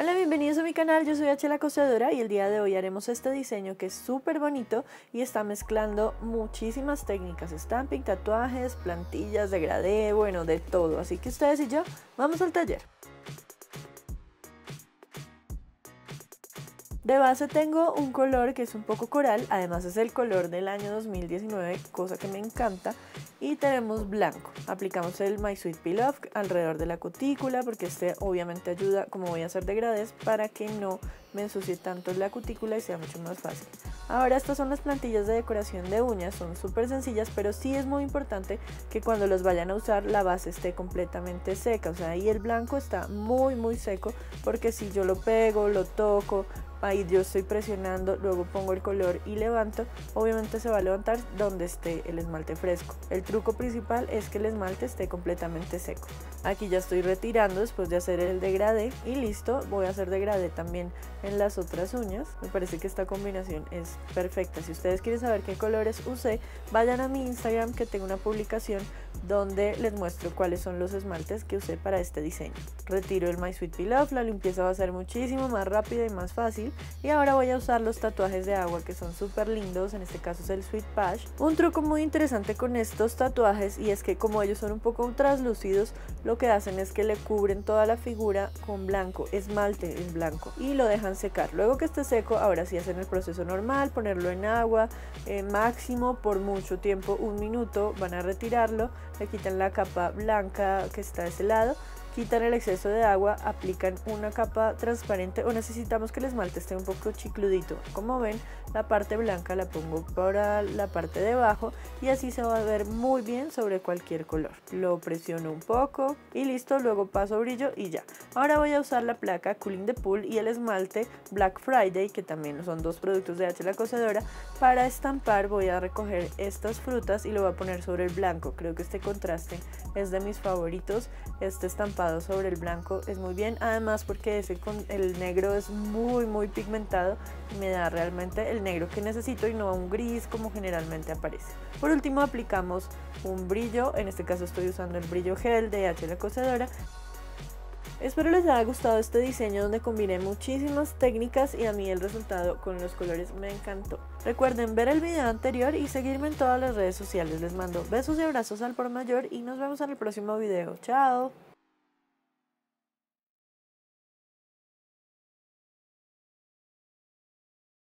Hola, bienvenidos a mi canal, yo soy H la y el día de hoy haremos este diseño que es súper bonito y está mezclando muchísimas técnicas, stamping, tatuajes, plantillas, degradé, bueno, de todo, así que ustedes y yo vamos al taller. De base tengo un color que es un poco coral, además es el color del año 2019, cosa que me encanta y tenemos blanco. Aplicamos el My Sweet Off alrededor de la cutícula porque este obviamente ayuda, como voy a hacer degradés, para que no me ensucie tanto la cutícula y sea mucho más fácil. Ahora estas son las plantillas de decoración de uñas, son súper sencillas, pero sí es muy importante que cuando los vayan a usar la base esté completamente seca, o sea, ahí el blanco está muy muy seco porque si yo lo pego, lo toco, ahí yo estoy presionando, luego pongo el color y levanto, obviamente se va a levantar donde esté el esmalte fresco. El truco principal es que el esmalte esté completamente seco. Aquí ya estoy retirando después de hacer el degradé y listo, voy a hacer degradé también las otras uñas. Me parece que esta combinación es perfecta. Si ustedes quieren saber qué colores usé, vayan a mi Instagram que tengo una publicación donde les muestro cuáles son los esmaltes que usé para este diseño. Retiro el My Sweet Off, la limpieza va a ser muchísimo más rápida y más fácil y ahora voy a usar los tatuajes de agua que son súper lindos, en este caso es el Sweet Patch. Un truco muy interesante con estos tatuajes y es que como ellos son un poco translúcidos, lo que hacen es que le cubren toda la figura con blanco, esmalte en blanco y lo dejan secar. Luego que esté seco, ahora sí hacen el proceso normal, ponerlo en agua, eh, máximo por mucho tiempo, un minuto, van a retirarlo, le quitan la capa blanca que está de ese lado quitan el exceso de agua, aplican una capa transparente o necesitamos que el esmalte esté un poco chicludito. Como ven, la parte blanca la pongo para la parte de abajo y así se va a ver muy bien sobre cualquier color. Lo presiono un poco y listo, luego paso brillo y ya. Ahora voy a usar la placa Cooling the Pool y el esmalte Black Friday, que también son dos productos de H la cosedora. Para estampar voy a recoger estas frutas y lo voy a poner sobre el blanco. Creo que este contraste es de mis favoritos. Este estampado sobre el blanco es muy bien, además porque ese con el negro es muy muy pigmentado y me da realmente el negro que necesito y no un gris como generalmente aparece. Por último aplicamos un brillo, en este caso estoy usando el brillo gel de H la cosedora Espero les haya gustado este diseño donde combiné muchísimas técnicas y a mí el resultado con los colores me encantó. Recuerden ver el video anterior y seguirme en todas las redes sociales. Les mando besos y abrazos al por mayor y nos vemos en el próximo video. ¡Chao!